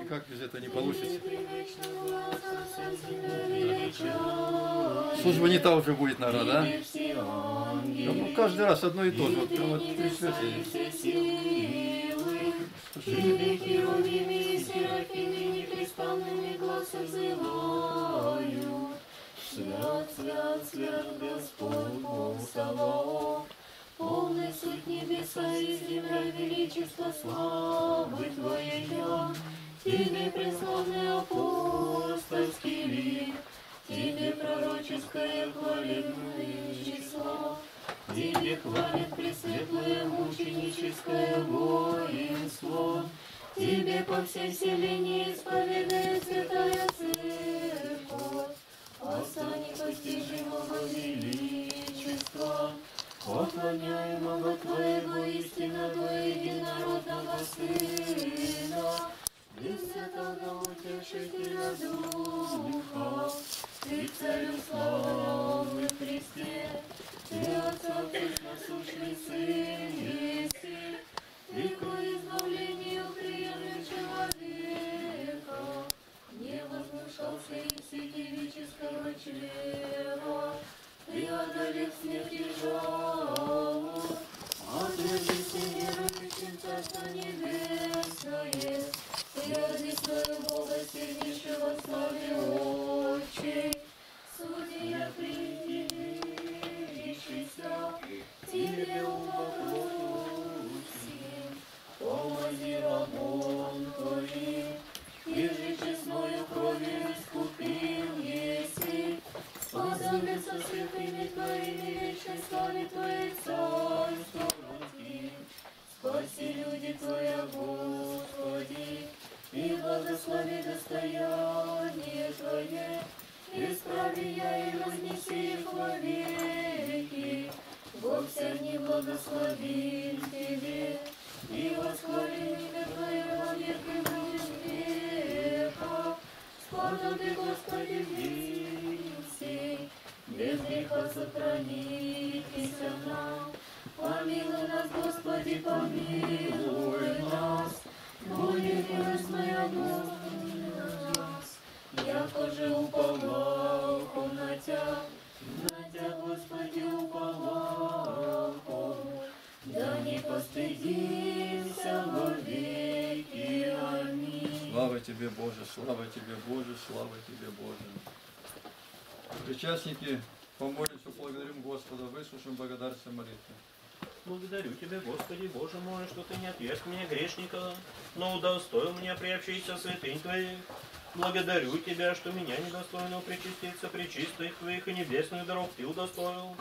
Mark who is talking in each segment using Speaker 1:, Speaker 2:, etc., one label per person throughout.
Speaker 1: Никак без этого не получится. Служба не та уже будет, наверное, да? Да,
Speaker 2: ангелы,
Speaker 1: ну, каждый раз одно и то же. Вот три
Speaker 2: небеса и
Speaker 1: святые.
Speaker 2: Небеса и земля величества славы Твоей. Тебе преславный апостольский лик, Тебе пророческое хвалебное число, Тебе хвалит пресветлое мученическое воинство, Тебе по всей вселенной исповедает святая церковь, Отца непостижимого величества, Поклоняемого Твоего истинного единородного Сына, и Святого Утешителя Духа, Ты Царю славы Христе, Ты Отца насущный Сын еси, Ты ко избавлению приемлем человека, не возвышался и святевического чрева, Ты одолев смерть вся не благослови Тебе, и восхвали имя Твое во веки века. Сподоби, Господи, сей, без греха сохранитесь нам. Помилуй нас, Господи, помилуй
Speaker 1: Боже, слава Тебе, Боже, слава Тебе, Боже. Причастники, помолимся, благодарим Господа, выслушаем благодарствие молитвы.
Speaker 3: Благодарю Тебя, Господи, Боже мой, что Ты не отверг меня, грешника, но удостоил меня приобщиться святынь Твоих. Благодарю Тебя, что меня недостойного причаститься при чистых Твоих и небесных даров Ты удостоил.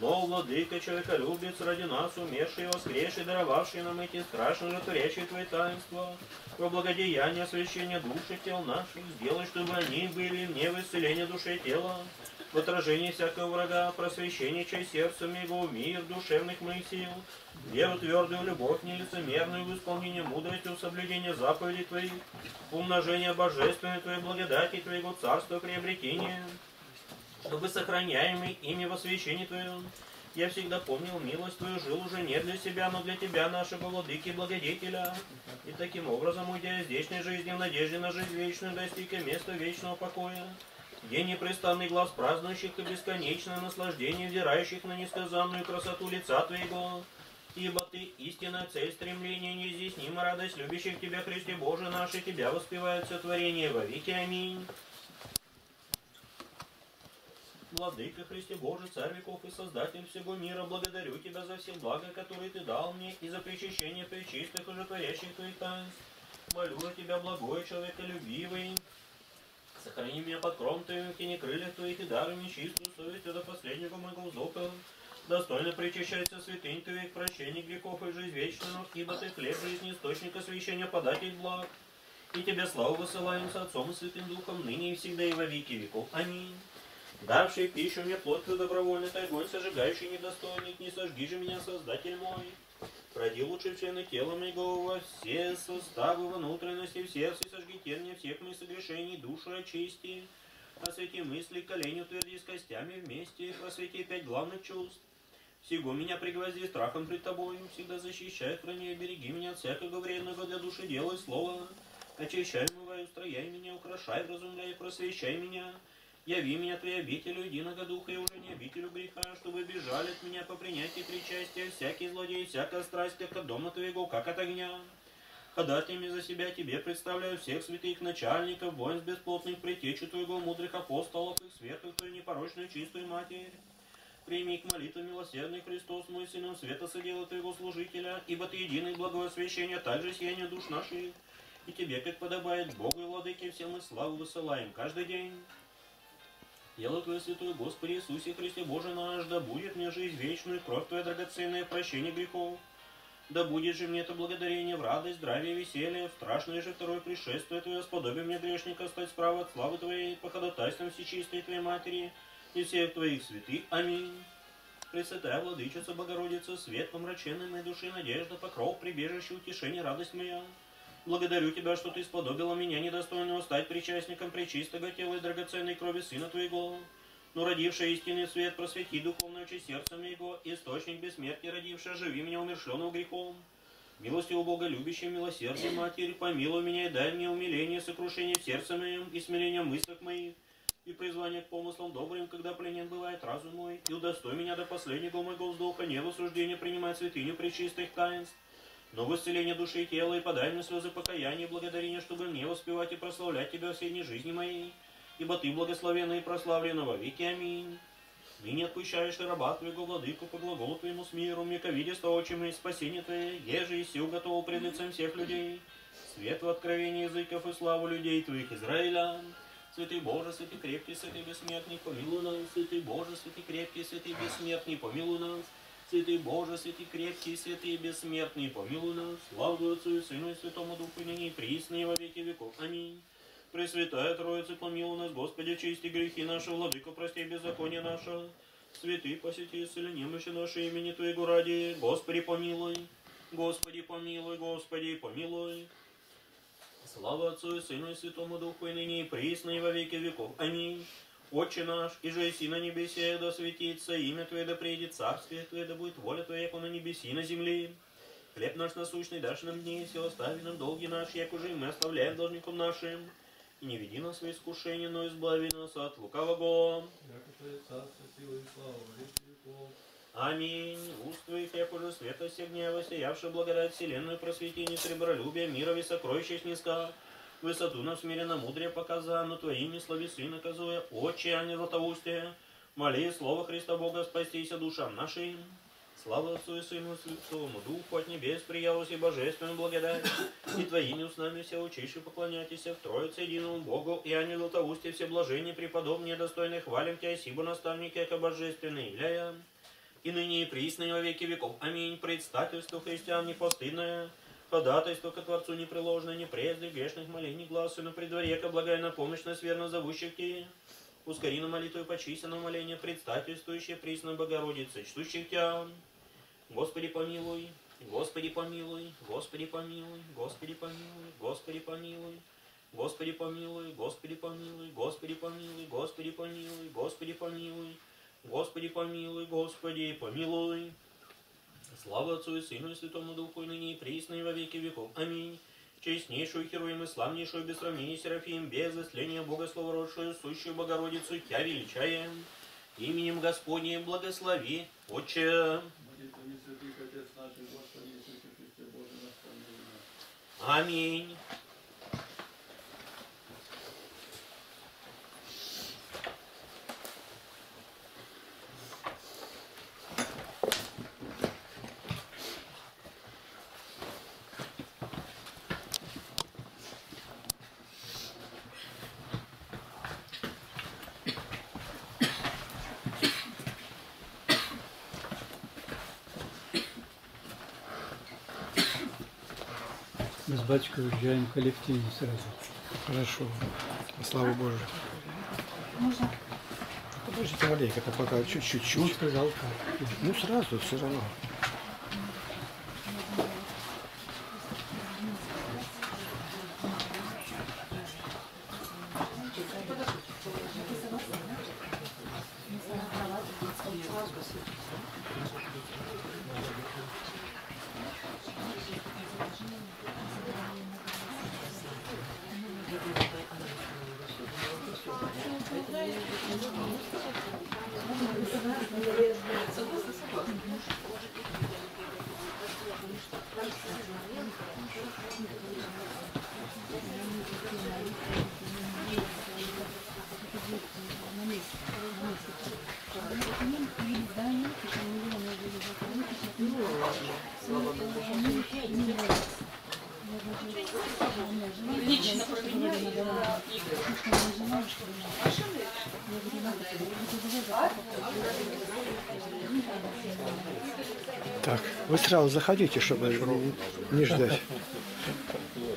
Speaker 3: Слово, Владыка, человеколюбец, ради нас умерший, воскресший, даровавший нам эти страшно животворящие Твои таинства, во благодеяние освящения души тел наших, сделай, чтобы они были мне в исцеление души и тела, в отражении всякого врага, просвещение чай сердца моего, мир душевных моих сил, веру твердую, любовь нелицемерную, в исполнение мудрости, в соблюдение заповедей Твоих, умножение божественной Твоей благодати, Твоего царства приобретения, чтобы сохраняемый ими во священии Твоем, я всегда помнил милость Твою, жил уже не для себя, но для Тебя, нашего владыки и благодетеля. И таким образом, уйдя из здешней жизни в надежде на жизнь вечную, достиг я места вечного покоя, где непрестанный глаз празднующих и бесконечное наслаждение, взирающих на несказанную красоту лица Твоего. Ибо Ты истинная цель стремления, неизъяснима радость любящих Тебя, Христе Боже наш, и Тебя воспевает все творение во веки. Аминь. Владыка Христе Боже, Царь веков и Создатель всего мира, благодарю Тебя за все блага, которые Ты дал мне, и за причащение пречистых и животворящих Твоих таинств. Молю на Тебя, благой человеколюбивый, сохрани меня под кром Твоим, не крыльях Твоих, и даруй мне чистую совесть до последнего моего вздоха. Достойно причащайся святынь Твоих, прощение грехов и жизнь вечную, ибо Ты хлеб жизни, источник освящения, податель благ. И Тебе славу высылаем с Отцом и Святым Духом, ныне и всегда и во веки веков. Аминь. Давший пищу мне плод твой добровольный, ты огонь сожигающий недостойник, не сожги же меня, Создатель мой. Пройди лучше члены тела моего во все суставы, внутренности, в сердце, и сожги терния всех моих согрешений, душу очисти. Освети мысли, колени утверди с костями вместе, просвети пять главных чувств. Сего меня пригвозди страхом пред тобою, всегда защищай, храни береги меня от всякого вредного для души дела и слова. Очищай, умывай, устрояй меня, украшай, вразумляй, просвещай меня. Яви меня Твоей обителю единого духа и уже не обителю греха, чтобы бежали от меня по принятии причастия всякий злодей, всякая страсть от дома Твоего, как от огня. Ходатаями за себя Тебе представляю всех святых начальников, воинств бесплотных, притечу Твоего, мудрых апостолов и сверху Твою непорочную чистую Матерь. Прими к молитве милосердный Христос, мой Сыном Света содела Твоего служителя, ибо Ты единый благого освящения, также сияние душ наших. И Тебе, как подобает Богу и Владыке, все мы славу высылаем каждый день. Тело Твое святое, Господи Иисусе Христе Боже наш, да будет мне жизнь вечную, кровь Твоя драгоценная, прощение грехов. Да будет же мне это благодарение в радость, здравие, веселье, в страшное же второе пришествие Твое, сподобие мне грешника стать справа от славы Твоей, по ходатайствам всечистой Твоей Матери и всех Твоих святых. Аминь. Пресвятая Владычица Богородица, свет помраченной моей души, надежда, покров, прибежище, утешение, радость моя. Благодарю Тебя, что Ты сподобила меня, недостойного, стать причастником пречистого тела и драгоценной крови Сына Твоего. Но родивший истинный свет, просвети духовное очи сердца моего, источник бессмертия родивший, живи меня умершленного грехом. Милостью Бога, любящий милосердие Матерь, помилуй меня и дай мне умиление, сокрушение в сердце моем и смирение мыслях моих, и призвание к помыслам добрым, когда пленен бывает разум мой, и удостой меня до последнего моего вздоха, не в осуждение принимать святыню пречистых таинств, но в исцеление души и тела, и подай мне слезы покаяния и благодарения, чтобы мне воспевать и прославлять Тебя всей дни жизни моей, ибо Ты благословенный и прославлен во веки. Аминь. Ныне отпущаешь ты раба Твоего, Владыку, по глаголу Твоему с миром, яковидеста очим и спасение Твое, еже и сил готов пред лицем всех людей, свет в откровении языков и славу людей Твоих, Израиля. Святый Боже, святый крепкий, святый бессмертный, помилуй нас. Святый Боже, святый крепкий, святый бессмертный, помилуй нас. Святый Боже, святый крепкий, святый бессмертный, помилуй нас. Славу Отцу и Сыну и Святому Духу, ныне и присно и во веки веков. Аминь. Пресвятая Троица, помилуй нас, Господи, чисти грехи наши, Владыка, прости беззаконие наше. Святый, посети, исцели немощи наши имени Твоего ради. Господи, помилуй. Господи, помилуй, Господи, помилуй. Слава Отцу и Сыну и Святому Духу, и ныне и присно, и во веки веков. Аминь. Отче наш, и же и на небесе, да светится имя Твое, да приедет царствие Твое, да будет воля Твоя, как на небеси на земле. Хлеб наш насущный дашь нам дни, все остави нам долги наши, як уже мы оставляем должникам нашим. И не веди нас в искушение, но избави нас от лукавого. Аминь. Уст твоих, як уже света все гнева, сиявши благодать вселенную просвети, не сребролюбие, мира и сокровища снизка. Высоту нам смиренно мудрее показа, но твоими словесы наказуя, отче, не златоустие. Моли слово Христа Бога, спастися душам нашим. Слава Отцу Сыну Святому Духу, от небес приялась и божественную благодать. И твоими устами все учишь поклоняйтесь в Троице единому Богу, и ане златоустие все блажения преподобнее достойны хвалим Тебя, сибо наставники, яко божественные являя. И ныне и присно и во веки веков. Аминь. Предстательство христиан непостыдное, ходатайство ко Творцу непреложное, не прежде грешных молений глаз, и на предворе, ко благая на помощь нас верно зовущих Ти. Ускори на молитву почисти на моление, предстательствующее присно Богородице, чтущих Тя. Господи помилуй, Господи помилуй, Господи помилуй, Господи помилуй, Господи помилуй. Господи помилуй, Господи помилуй, Господи помилуй, Господи помилуй, Господи помилуй. Господи помилуй, Господи помилуй. Слава Отцу и Сыну и Святому Духу, и ныне и присно, и во веки веков. Аминь. Честнейшую Хероим и славнейшую без сравнения Серафим, без исления Бога Словородшую, сущую Богородицу, Тя величаем. Именем Господним благослови, Отче.
Speaker 1: Молитвами святых Отец наших, Господи Иисусе Христе, Боже наш, помилуй нас.
Speaker 3: Аминь.
Speaker 4: Мы с батюшкой уезжаем коллективно сразу.
Speaker 5: Хорошо. Слава Божию. Подождите маленько, это пока
Speaker 4: Он
Speaker 5: чуть-чуть.
Speaker 4: сказал как.
Speaker 5: Ну сразу все равно. Gracias. Вы сразу заходите, чтобы не- ждать.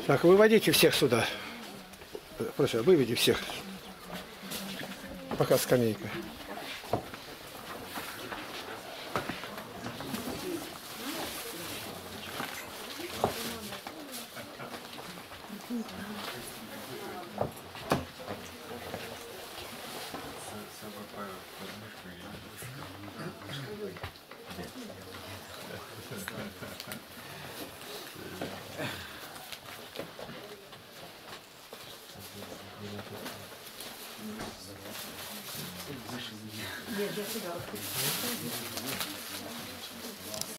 Speaker 5: Так, выводите всех сюда. Просто выведи всех. Пока скамейка. de ajudar o